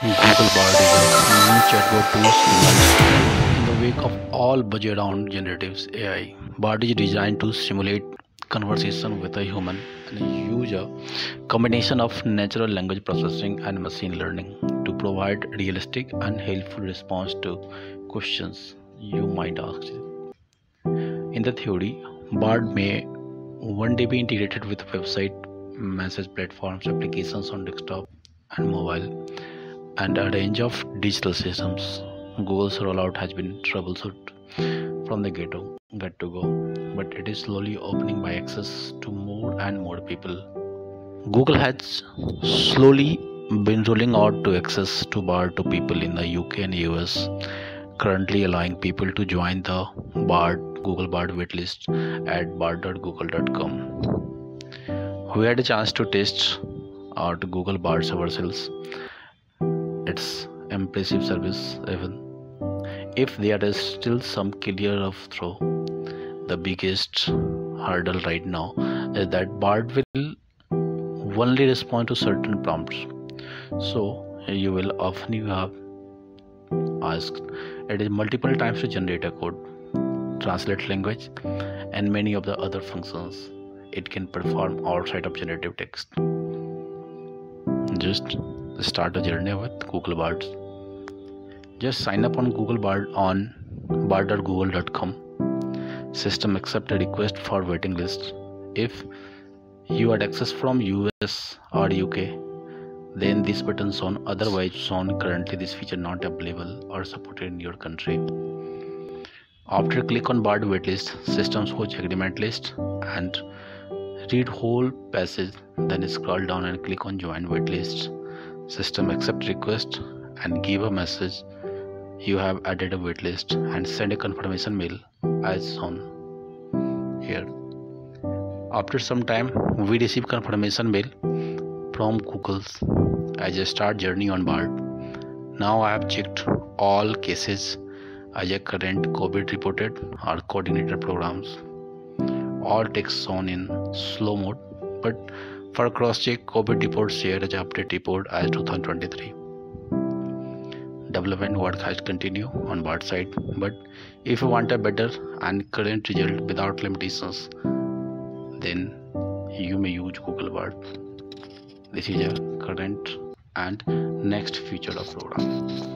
Google Bard is a new chatbot in the wake of all around generative AI. Bard is designed to simulate conversation with a human and use a combination of natural language processing and machine learning to provide realistic and helpful response to questions you might ask. In the theory, Bard may one day be integrated with website, message platforms, applications on desktop and mobile and a range of digital systems. Google's rollout has been troubleshoot from the get-go, get to go, but it is slowly opening by access to more and more people. Google has slowly been rolling out to access to Bard to people in the UK and US, currently allowing people to join the Bard Google Bard waitlist at bard.google.com. We had a chance to test out Google Bard ourselves its impressive service even. If there is still some clear of throw the biggest hurdle right now is that bard will only respond to certain prompts. So you will often you have asked. It is multiple times to generate a code translate language and many of the other functions. It can perform outside of generative text. Just start a journey with Google Bards. Just sign up on Google Bard on bard.google.com. System accept a request for waiting list. If you had access from US or UK, then this button shown otherwise shown currently this feature not available or supported in your country. After click on Bard waitlist, system shows agreement list and read whole passage then scroll down and click on join waitlist system accept request and give a message. You have added a waitlist and send a confirmation mail as shown here. After some time we receive confirmation mail from google's as a start journey on bard now i have checked all cases as a current covid reported or coordinator programs. All text shown in slow mode but for cross-check, COVID report shared as update report as 2023. Development work has continued on Bard side, but if you want a better and current result without limitations, then you may use Google Bard. This is a current and next feature of program.